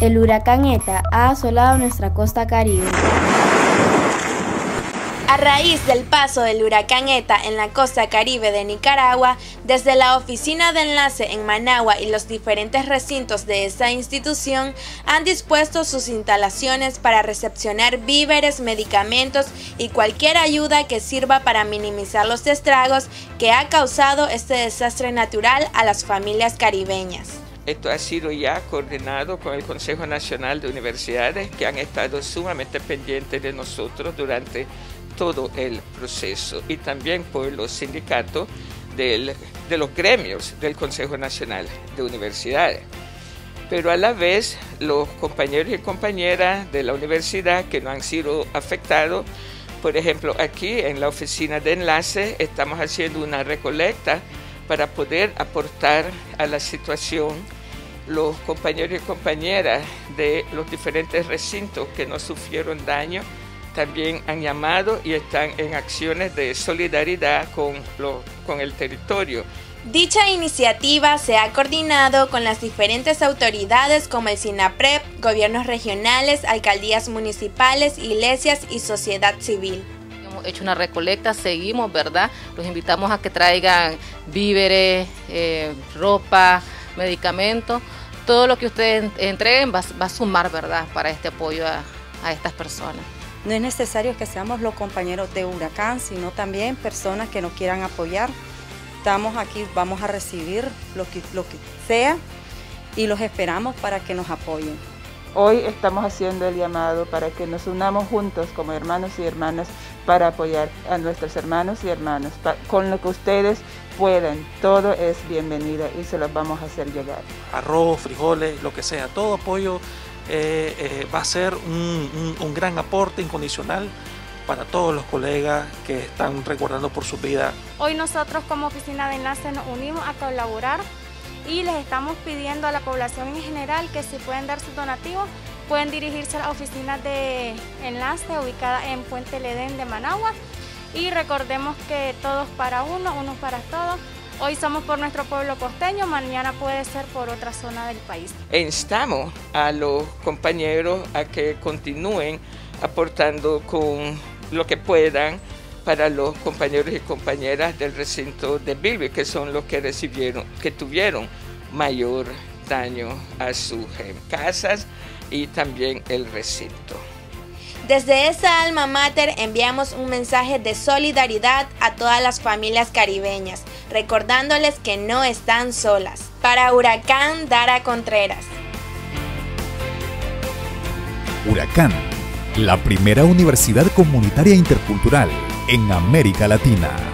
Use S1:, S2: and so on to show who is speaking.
S1: El huracán ETA ha asolado nuestra costa caribe.
S2: A raíz del paso del huracán ETA en la costa caribe de Nicaragua, desde la oficina de enlace en Managua y los diferentes recintos de esa institución han dispuesto sus instalaciones para recepcionar víveres, medicamentos y cualquier ayuda que sirva para minimizar los estragos que ha causado este desastre natural a las familias caribeñas.
S3: Esto ha sido ya coordinado con el Consejo Nacional de Universidades que han estado sumamente pendientes de nosotros durante todo el proceso y también por los sindicatos de los gremios del Consejo Nacional de Universidades. Pero a la vez los compañeros y compañeras de la universidad que no han sido afectados, por ejemplo aquí en la oficina de enlace estamos haciendo una recolecta para poder aportar a la situación los compañeros y compañeras de los diferentes recintos que no sufrieron daño también han llamado y están en acciones de solidaridad con, con el territorio.
S2: Dicha iniciativa se ha coordinado con las diferentes autoridades como el SINAPREP, gobiernos regionales, alcaldías municipales, iglesias y sociedad civil.
S4: Hemos hecho una recolecta, seguimos, ¿verdad? Los invitamos a que traigan víveres, eh, ropa, medicamentos. Todo lo que ustedes entreguen va, a sumar, ¿verdad?, para este apoyo a estas personas.
S5: No es necesario que seamos los compañeros de Huracán, sino también personas que nos quieran apoyar. Estamos aquí, vamos a recibir lo que, lo que sea y los esperamos para que nos apoyen.
S6: Hoy estamos haciendo el llamado para que nos unamos juntos como hermanos y hermanas para apoyar a nuestros hermanos y hermanas. Con lo que ustedes puedan, todo es bienvenido y se los vamos a hacer llegar.
S7: Arroz, frijoles, lo que sea, todo apoyo eh, eh, va a ser un, gran aporte incondicional para todos los colegas que están recordando por su vida.
S8: Hoy nosotros como oficina de enlace nos unimos a colaborar y les estamos pidiendo a la población en general que si pueden dar sus donativos pueden dirigirse a la oficina de enlace ubicada en Puente Ledén de Managua y recordemos que todos para uno, uno para todos. Hoy somos por nuestro pueblo costeño, mañana puede ser por otra zona del país.
S3: Instamos a los compañeros a que continúen aportando con lo que puedan para los compañeros y compañeras del recinto de Bilby, que son los que recibieron, que tuvieron mayor daño a sus casas y también el recinto.
S2: Desde esa alma mater enviamos un mensaje de solidaridad a todas las familias caribeñas, recordándoles que no están solas. Para Huracán, Dara Contreras.
S9: Huracán, la primera universidad comunitaria intercultural en América Latina.